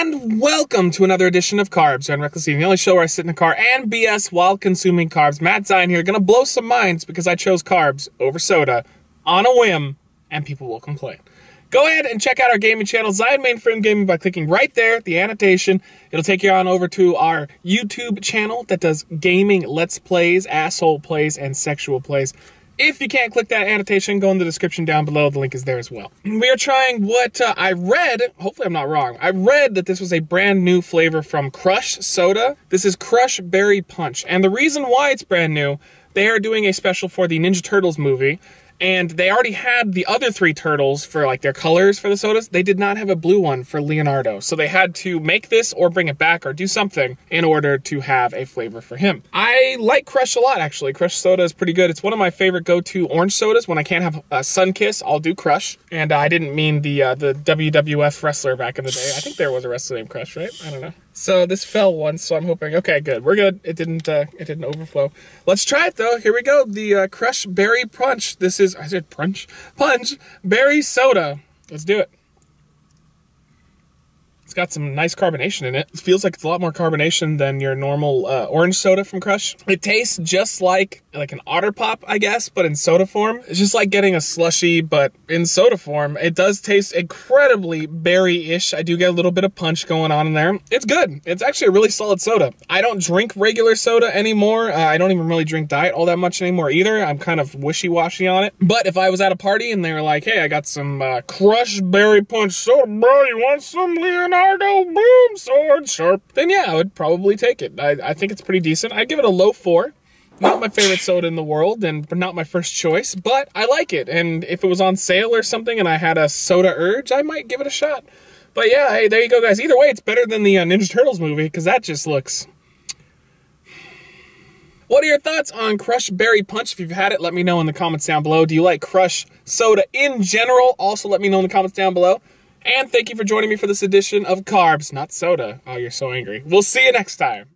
And welcome to another edition of CarBS on Wreckless Eating, the only show where I sit in a car and BS while consuming carbs. Matt Zion here, gonna blow some minds because I chose carbs over soda on a whim, and people will complain. Go ahead and check out our gaming channel, Zion Mainframe Gaming, by clicking right there, the annotation. It'll take you on over to our YouTube channel that does gaming let's plays, asshole plays, and sexual plays. If you can't click that annotation, go in the description down below. The link is there as well. We are trying what uh, I read. Hopefully, I'm not wrong. I read that this was a brand new flavor from Crush Soda. This is Crush Berry Punch. And the reason why it's brand new, they are doing a special for the Ninja Turtles movie and they already had the other three turtles for like their colors for the sodas. They did not have a blue one for Leonardo. So they had to make this or bring it back or do something in order to have a flavor for him. I like Crush a lot actually. Crush soda is pretty good. It's one of my favorite go-to orange sodas. When I can't have a Sunkist, I'll do Crush. And I didn't mean the uh, the WWF wrestler back in the day. I think there was a wrestler named Crush, right? I don't know. So this fell once, so I'm hoping. Okay, good. We're good. It didn't. Uh, it didn't overflow. Let's try it though. Here we go. The uh, Crush Berry Punch. This is. I said punch. Punch berry soda. Let's do it. It's got some nice carbonation in it. It feels like it's a lot more carbonation than your normal uh, orange soda from Crush. It tastes just like like an Otter Pop, I guess, but in soda form. It's just like getting a slushy, but in soda form. It does taste incredibly berry-ish. I do get a little bit of punch going on in there. It's good. It's actually a really solid soda. I don't drink regular soda anymore. Uh, I don't even really drink diet all that much anymore either. I'm kind of wishy-washy on it. But if I was at a party and they were like, hey, I got some uh, Crush Berry Punch soda, bro, you want some? Boom Sword Sharp, then yeah, I would probably take it. I, I think it's pretty decent. I'd give it a low four. Not my favorite soda in the world and not my first choice, but I like it. And if it was on sale or something and I had a soda urge, I might give it a shot. But yeah, hey, there you go, guys. Either way, it's better than the uh, Ninja Turtles movie because that just looks. What are your thoughts on Crush Berry Punch? If you've had it, let me know in the comments down below. Do you like Crush soda in general? Also, let me know in the comments down below. And thank you for joining me for this edition of CarBS, not Soda. Oh, you're so angry. We'll see you next time.